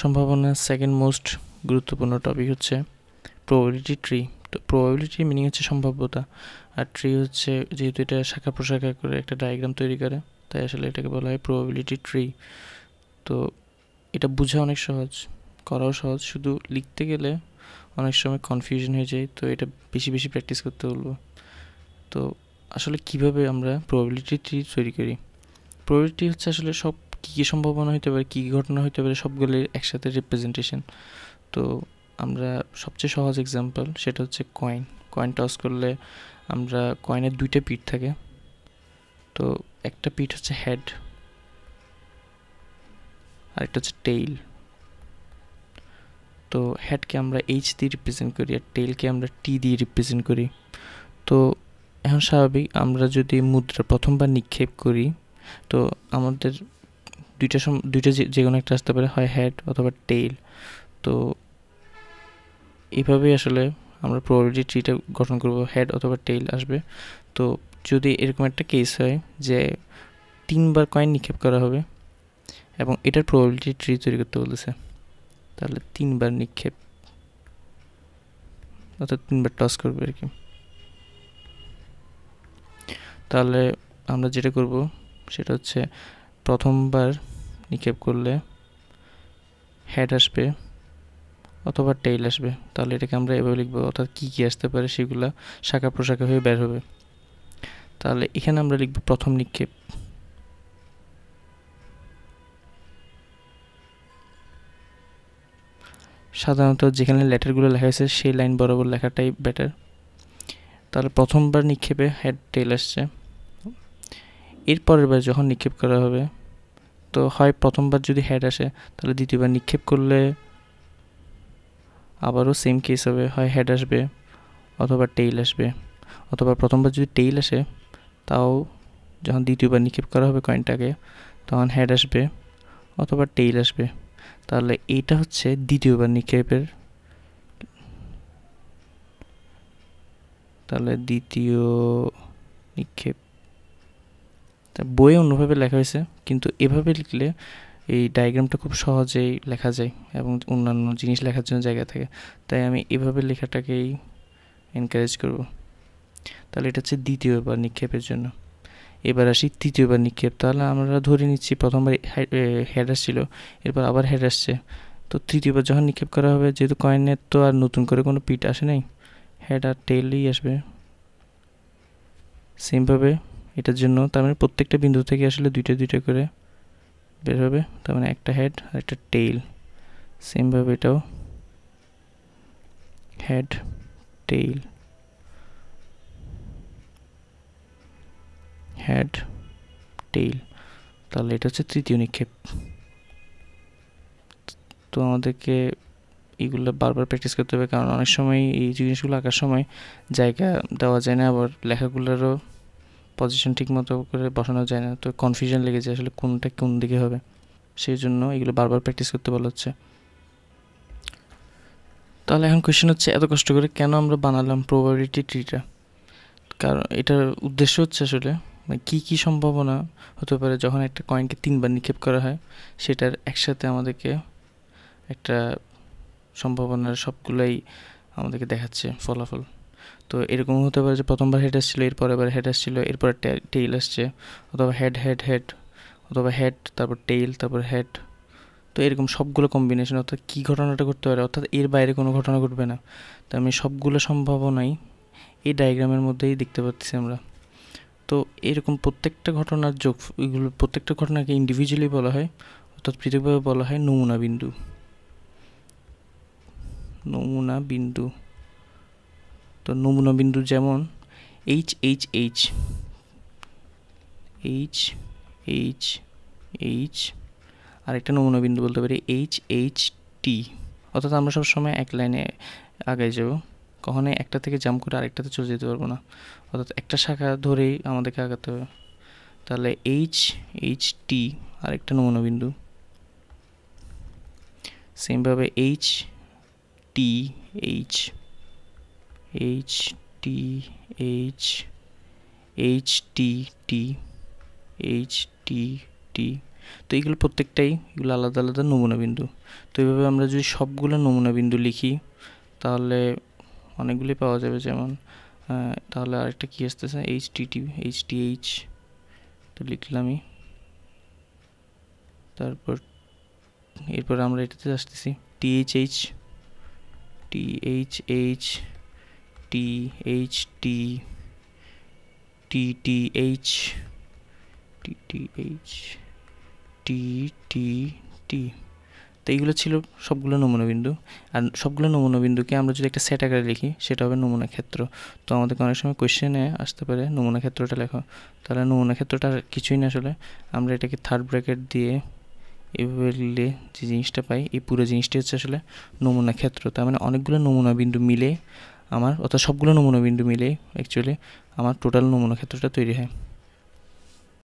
সম্ভাবনার second most গুরুত্বপূর্ণ topic হচ্ছে প্রবাবিলিটি ট্রি তো প্রবাবিলিটি মিনিং হচ্ছে সম্ভাব্যতা। আর ট্রি হচ্ছে যেহেতু এটা শাখা প্রশাখা করে একটা ডায়াগ্রাম তৈরি করে, তাই আসলে এটাকে বলা হয় প্রবাবিলিটি ট্রি তো এটা বোঝা অনেক সহজ, করাও সহজ, শুধু লিখতে গেলে অনেক সময় কনফিউশন হয়ে যায়, তো এটা বেশি বেশি প্র্যাকটিস করতে বলব। তো আসলে কীভাবে আমরা প্রবাবিলিটি ট্রি তৈরি করি? প্রবাবিলিটি হচ্ছে আসলে সব কী কী সম্ভাবনা হতে পারে, কী ঘটনা হতে পারে সবগুলির একসাথে রিপ্রেজেন্টেশন তো আমরা সবচেয়ে সহজ এক্সাম্পল সেটা হচ্ছে কয়েন কয়েন টস করলে আমরা কয়েনের দুইটা পিঠ থাকে। তো একটা পিঠ হচ্ছে হেড আরেকটা হচ্ছে টেইল তো হেডকে আমরা এইচ দিয়ে রিপ্রেজেন্ট করি আর টেইলকে আমরা টি দিয়ে রিপ্রেজেন্ট করি। তো এখন স্বাভাবিক আমরা যদি মুদ্রা প্রথমবার নিক্ষেপ করি, তো আমাদের দুইটা সম, দুইটা যে কোনো একটা আসতে পারে, হয় হেড অথবা টেইল তো এইভাবেই আসলে আমরা প্রবাবিলিটি ট্রিটা গঠন করব হেড অথবা টেইল আসবে। তো যদি এরকম একটা কেস হয় যে তিনবার কয়েন নিক্ষেপ করা হবে এবং এটার প্রবাবিলিটি ট্রি তৈরি করতে বলেছে তাহলে তিনবার নিক্ষেপ, অর্থাৎ তিনবার টস করবে আর কি। তাহলে আমরা যেটা করব, সেটা হচ্ছে প্রথমবার নিক্ষেপ করলে হেড আসবে অথবা টেইল আসবে। তাহলে এটাকে আমরা এভাবে লিখব, অর্থাৎ কী কী আসতে পারে সেগুলো শাখা প্রশাখা হয়ে বের হবে। তাহলে এখানে আমরা লিখব প্রথম নিক্ষেপ। সাধারণত যেখানে লেটারগুলো লেখা হয়েছে, সেই লাইন বরাবর লেখাটাই বেটার তাহলে প্রথমবার নিক্ষেপে হেড টেল আসছে। এর পরের বার যখন নিক্ষেপ করা হবে তো হয় প্রথমবার যদি হেড আসে, তাহলে দ্বিতীয়বার নিক্ষেপ করলে আবারও সেম কেস হবে। হয় হেড আসবে অথবা টেইল আসবে। অথবা প্রথমবার যদি টেইল আসে, তাও যখন দ্বিতীয়বার নিক্ষেপ করা হবে কয়েনটাকে তখন হেড আসবে অথবা টেইল আসবে। তাহলে এইটা হচ্ছে দ্বিতীয়বার নিক্ষেপের তাহলে দ্বিতীয় নিক্ষেপ তা বইয়ে অন্যভাবে লেখা হয়েছে, কিন্তু এভাবে লিখলে এই ডায়াগ্রামটা খুব সহজেই লেখা যায় এবং অন্যান্য জিনিস লেখার জন্য জায়গা থাকে। তাই আমি এভাবে লেখাটাকেই এনকারেজ করব। তাহলে এটা হচ্ছে দ্বিতীয়বার নিক্ষেপের জন্য। এবার আসি তৃতীয়বার নিক্ষেপ। তাহলে আমরা ধরে নিচ্ছি প্রথমবার হেড আসছিল, এরপর আবার হেড আসছে। তো তৃতীয়বার যখন নিক্ষেপ করা হবে, যেহেতু কয়েনের তো আর নতুন করে কোনো পিট আসে নাই হেড আর টেইলই আসবে। সেমভাবে এটার জন্য তার মানে প্রত্যেকটা বিন্দু থেকে আসলে দুইটা দুইটা করে বের হবে। তার মানে একটা হেড আর একটা টেইল সেমভাবে এটাও। হেড টেইল হেড টেইল তাহলে এটা হচ্ছে তৃতীয় নিক্ষেপ। তো আমাদেরকে এইগুলো বারবার প্র্যাকটিস করতে হবে, কারণ অনেক সময় এই জিনিসগুলো আঁকার সময় জায়গা দেওয়া যায় না, আবার লেখাগুলোরও পজিশন ঠিক মতো করে বসানো যায় না। তো কনফিউশন লেগে যায় আসলে কোনটা কোন দিকে হবে। সেই জন্য এগুলো বারবার প্র্যাকটিস করতে বলা হচ্ছে। তাহলে এখন কোয়েশ্চেন হচ্ছে, এত কষ্ট করে কেন আমরা বানালাম প্রবাবিলিটি ট্রিটা কারণ এটার উদ্দেশ্য হচ্ছে আসলে মানে কী কী সম্ভাবনা হতে পারে যখন একটা কয়েনকে তিনবার নিক্ষেপ করা হয়, সেটার একসাথে আমাদেরকে একটা সম্ভাবনার সবগুলোই আমাদেরকে দেখাচ্ছে ফলাফল। তো এরকম হতে পারে যে প্রথমবার হেড আসছিল, এরপর এবার হেড আসছিল, এরপর টেইল আসছে, অথবা হেড হেড হেড অথবা হেড তারপর টেইল তারপর হেড তো এরকম সবগুলো কম্বিনেশন অর্থাৎ কী ঘটনাটা ঘটতে পারে, অর্থাৎ এর বাইরে কোনো ঘটনা ঘটবে না। তো আমি সবগুলো সম্ভাবনাই এই ডায়াগ্রামের মধ্যেই দেখতে পাচ্ছি আমরা। তো এরকম প্রত্যেকটা ঘটনার যোগ, এগুলো প্রত্যেকটা ঘটনাকে ইন্ডিভিজুয়ালি বলা হয়, অর্থাৎ পৃথকভাবে বলা হয় নমুনা বিন্দু। নমুনা বিন্দু। তো নমুনা বিন্দু যেমন H H H H H H আরেকটা নমুনা বিন্দু বলতে পারি এইচ এইচ টি অর্থাৎ আমরা সবসময় এক লাইনে আগায় যাব। কখনোই একটা থেকে জাম্প করে আরেকটাতে চলে যেতে পারব না। অর্থাৎ একটা শাখা ধরেই আমাদেরকে আগাতে হবে। তাহলে এইচ এইচ টি আরেকটা নমুনা বিন্দু। সেমভাবে H T H H T H H T T H T T তো এইগুলো প্রত্যেকটাই এগুলো আলাদা আলাদা নমুনা বিন্দু। তো এইভাবে আমরা যদি সবগুলো নমুনা বিন্দু লিখি, তাহলে অনেকগুলি পাওয়া যাবে যেমন তাহলে আরেকটা কী আসতেছে? H T T H T H তো লিখলামই তারপর এরপর আমরা এটাতে আসতেছি। টিএইচএইচ টিএইচএইচ টিএইচ টি টিটিএইচ টিটিএইচ টি টি টি তো এইগুলো ছিল সবগুলো নমুনা বিন্দু আর সবগুলো নমুনা বিন্দুকে আমরা যদি একটা সেট আকারে লিখি, সেটা হবে নমুনা ক্ষেত্র। তো আমাদের অনেক সময় কোয়েশ্চেনে আসতে পারে, নমুনা ক্ষেত্রটা লেখো। তাহলে নমুনা ক্ষেত্রটা কিছুই না আসলে। আমরা এটাকে থার্ড ব্র্যাকেট দিয়ে এভাবে লিখলে যে জিনিসটা পাই, এই পুরো জিনিসটি হচ্ছে আসলে নমুনা ক্ষেত্র। তার মানে অনেকগুলো নমুনা বিন্দু মিলে আমার অর্থাৎ সবগুলো নমুনা বিন্দু মিলে অ্যাকচুয়ালি আমার টোটাল নমুনা ক্ষেত্রটা তৈরি হয়।